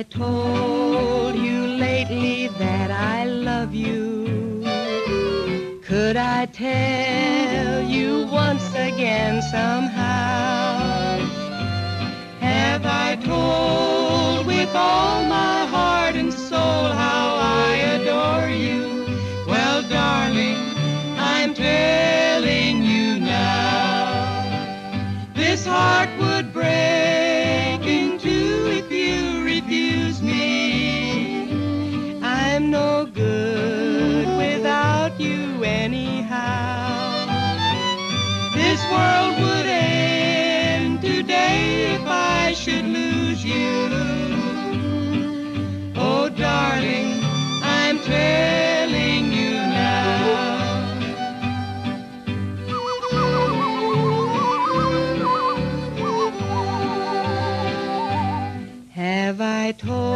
I told you lately that I love you? Could I tell you once again somehow? Have I told with all I'm no good without you anyhow. This world would end today if I should lose you. Oh, darling, I'm telling you now. Have I told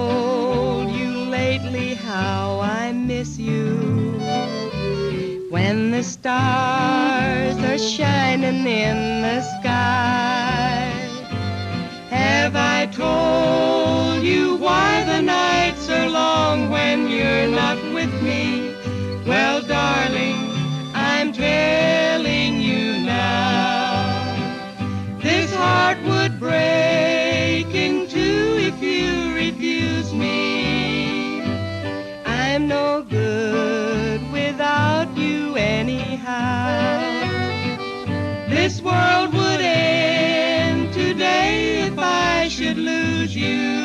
miss you? When the stars are shining in the sky. Have I told you why the nights are long when you're not with me? Well, darling, I'm telling you now. This heart would break No good without you anyhow. This world would end today if I should lose you.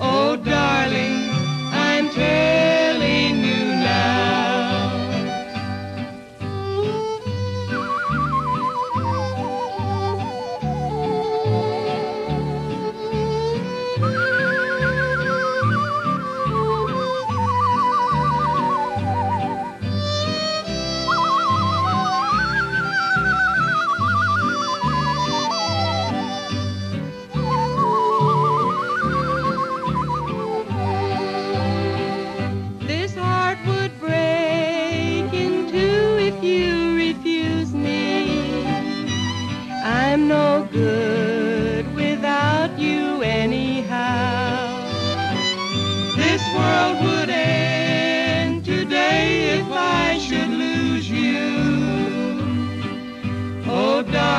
Oh, darling, good without you anyhow. This world would end today if I should lose you. Oh, darling.